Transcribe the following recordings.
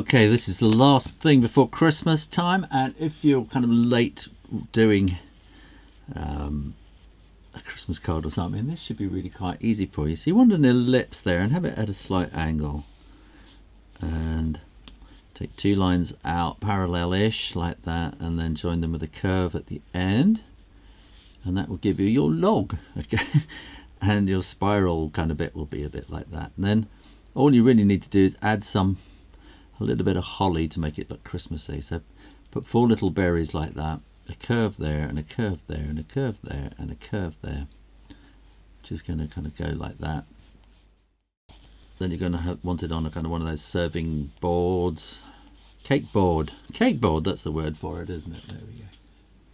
Okay, this is the last thing before Christmas time, and if you're kind of late doing um, a Christmas card or something, this should be really quite easy for you. So you want an ellipse there and have it at a slight angle. And take two lines out parallel-ish like that, and then join them with a curve at the end. And that will give you your log, okay? and your spiral kind of bit will be a bit like that. And then all you really need to do is add some a little bit of holly to make it look Christmassy. So put four little berries like that, a curve there and a curve there and a curve there and a curve there. Just going to kind of go like that. Then you're going to have, want it on a kind of one of those serving boards. Cake board. Cake board, that's the word for it, isn't it? There we go.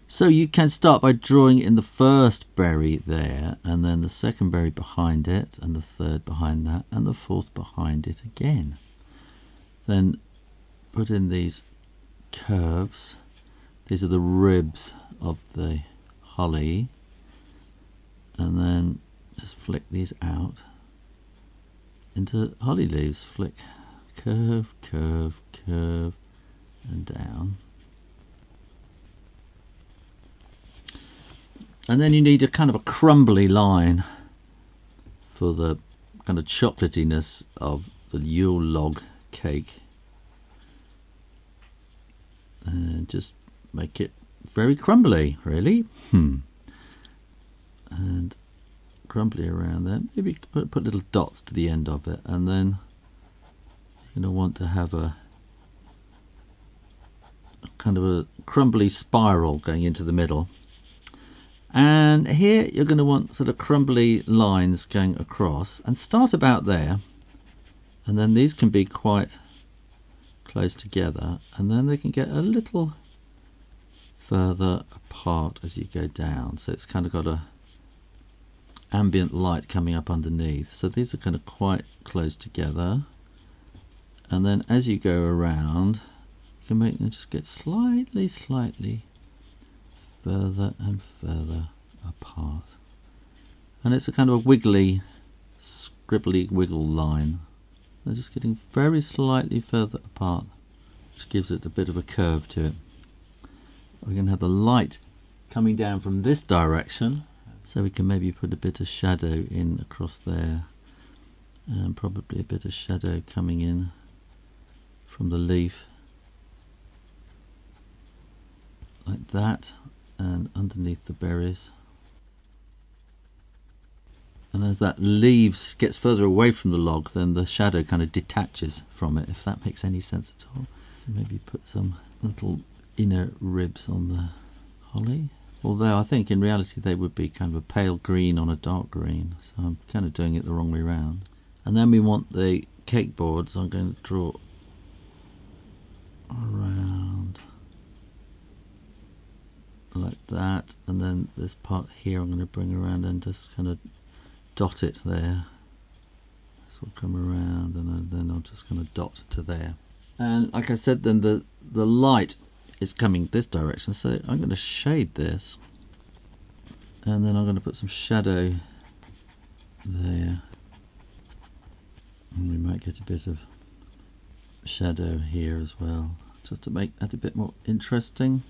So you can start by drawing in the first berry there, and then the second berry behind it, and the third behind that, and the fourth behind it again. Then put in these curves. These are the ribs of the holly. And then just flick these out into holly leaves. Flick, curve, curve, curve, and down. And then you need a kind of a crumbly line for the kind of chocolatiness of the Yule log cake. And just make it very crumbly really. Hmm. And crumbly around there. Maybe put, put little dots to the end of it. And then you're going to want to have a, a kind of a crumbly spiral going into the middle. And here you're going to want sort of crumbly lines going across. And start about there and then these can be quite close together and then they can get a little further apart as you go down. So it's kind of got a ambient light coming up underneath. So these are kind of quite close together. And then as you go around you can make them just get slightly slightly further and further apart. And it's a kind of a wiggly scribbly wiggle line they're just getting very slightly further apart, which gives it a bit of a curve to it. We're going to have the light coming down from this direction, so we can maybe put a bit of shadow in across there, and probably a bit of shadow coming in from the leaf, like that, and underneath the berries and as that leaves gets further away from the log then the shadow kind of detaches from it if that makes any sense at all. Maybe put some little inner ribs on the holly. Although I think in reality they would be kind of a pale green on a dark green so I'm kind of doing it the wrong way round. And then we want the cake boards. I'm going to draw around like that. And then this part here I'm going to bring around and just kind of dot it there. This will come around and then I'm just going to dot to there. And like I said, then the, the light is coming this direction, so I'm going to shade this. And then I'm going to put some shadow there. And we might get a bit of shadow here as well, just to make that a bit more interesting.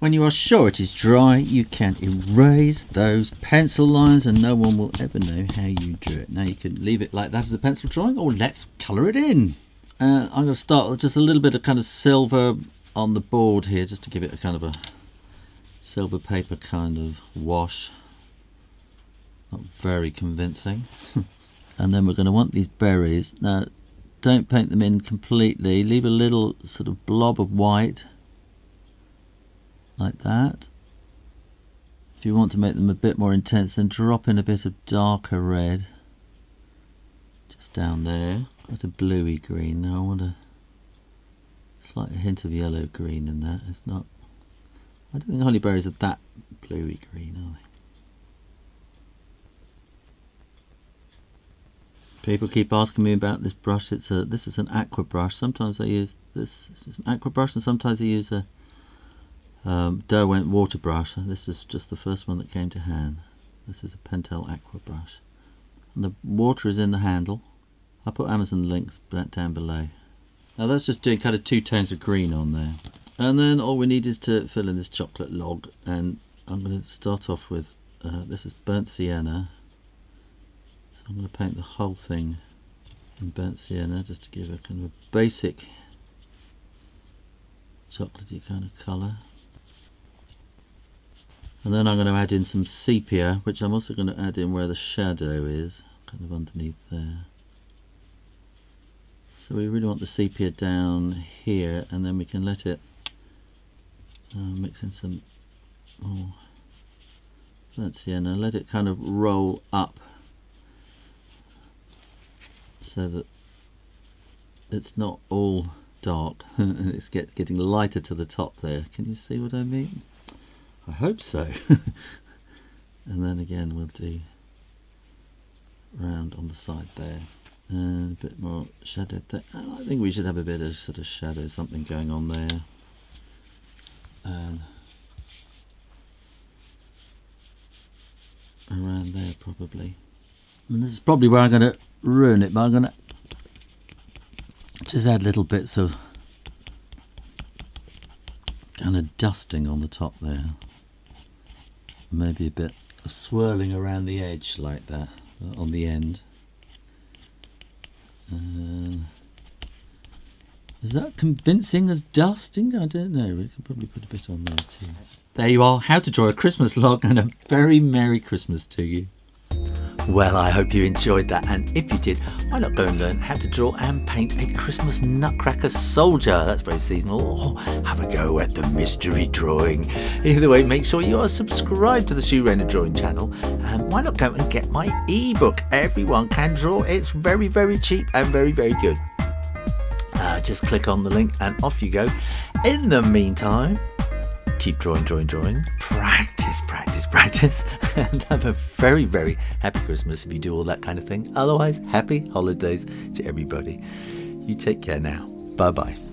When you are sure it is dry, you can erase those pencil lines and no one will ever know how you drew it. Now you can leave it like that as a pencil drawing or let's colour it in. Uh, I'm going to start with just a little bit of kind of silver on the board here just to give it a kind of a silver paper kind of wash. Not very convincing. and then we're going to want these berries. Now don't paint them in completely, leave a little sort of blob of white like that. If you want to make them a bit more intense, then drop in a bit of darker red. Just down there. Quite a bluey green. Now I want a slight hint of yellow green in that. It's not... I don't think honeyberries are that bluey green, are they? People keep asking me about this brush. It's a this is an aqua brush. Sometimes I use this. Is an aqua brush, and sometimes I use a um, Derwent water brush. This is just the first one that came to hand. This is a Pentel Aqua brush. And the water is in the handle. I'll put Amazon links down below. Now that's just doing kind of two tones of green on there. And then all we need is to fill in this chocolate log and I'm going to start off with, uh, this is burnt sienna. So I'm going to paint the whole thing in burnt sienna just to give a kind of a basic chocolatey kind of colour. And then I'm going to add in some sepia, which I'm also going to add in where the shadow is, kind of underneath there. So we really want the sepia down here, and then we can let it uh, mix in some more sienna, let it kind of roll up so that it's not all dark and it's get, getting lighter to the top there. Can you see what I mean? I hope so. and then again we'll do round on the side there and a bit more shadow there. I think we should have a bit of sort of shadow, something going on there. And around there probably. And this is probably where I'm going to ruin it, but I'm going to just add little bits of kind of dusting on the top there. Maybe a bit of swirling around the edge like that uh, on the end. Uh, is that convincing as dusting? I don't know. We could probably put a bit on there too. There you are, how to draw a Christmas log and a very Merry Christmas to you. Well, I hope you enjoyed that, and if you did, why not go and learn how to draw and paint a Christmas nutcracker soldier? That's very seasonal. Or have a go at the mystery drawing. Either way, make sure you are subscribed to the Shoo Rayner Drawing channel, and why not go and get my ebook? Everyone can draw. It's very, very cheap and very, very good. Uh, just click on the link and off you go. In the meantime, keep drawing, drawing, drawing. Practice, practice, practice. and have a very, very happy Christmas if you do all that kind of thing. Otherwise, happy holidays to everybody. You take care now. Bye bye.